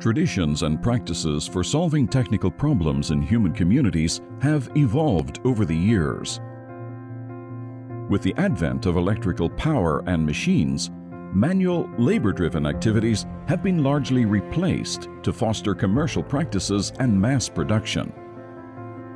Traditions and practices for solving technical problems in human communities have evolved over the years. With the advent of electrical power and machines, manual, labor-driven activities have been largely replaced to foster commercial practices and mass production.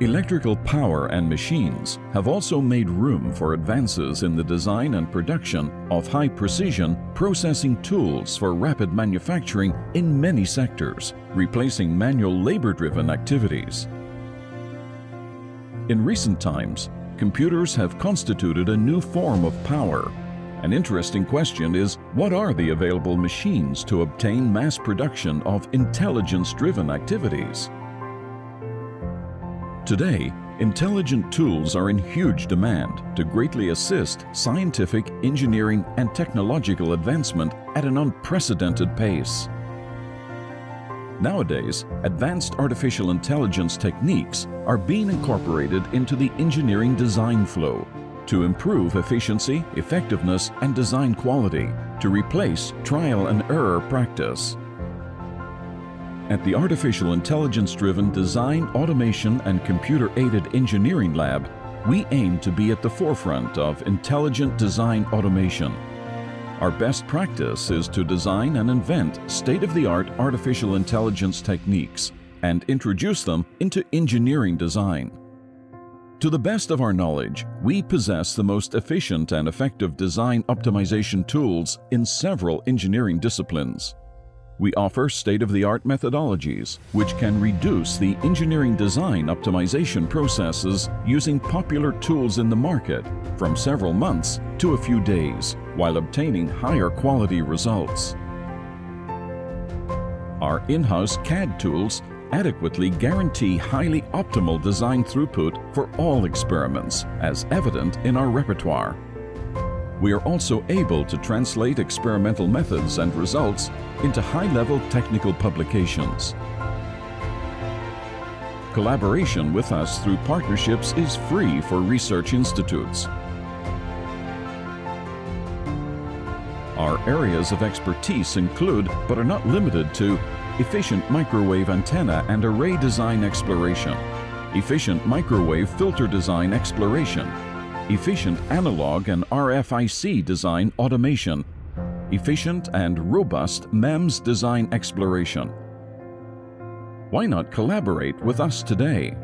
Electrical power and machines have also made room for advances in the design and production of high-precision processing tools for rapid manufacturing in many sectors, replacing manual labor-driven activities. In recent times, computers have constituted a new form of power. An interesting question is, what are the available machines to obtain mass production of intelligence-driven activities? Today, intelligent tools are in huge demand to greatly assist scientific, engineering, and technological advancement at an unprecedented pace. Nowadays, advanced artificial intelligence techniques are being incorporated into the engineering design flow to improve efficiency, effectiveness, and design quality, to replace trial and error practice. At the Artificial Intelligence-Driven Design, Automation and Computer-Aided Engineering Lab, we aim to be at the forefront of intelligent design automation. Our best practice is to design and invent state-of-the-art artificial intelligence techniques and introduce them into engineering design. To the best of our knowledge, we possess the most efficient and effective design optimization tools in several engineering disciplines. We offer state-of-the-art methodologies which can reduce the engineering design optimization processes using popular tools in the market from several months to a few days while obtaining higher quality results. Our in-house CAD tools adequately guarantee highly optimal design throughput for all experiments as evident in our repertoire we are also able to translate experimental methods and results into high-level technical publications. Collaboration with us through partnerships is free for research institutes. Our areas of expertise include, but are not limited to, efficient microwave antenna and array design exploration, efficient microwave filter design exploration, efficient analog and RFIC design automation, efficient and robust MEMS design exploration. Why not collaborate with us today?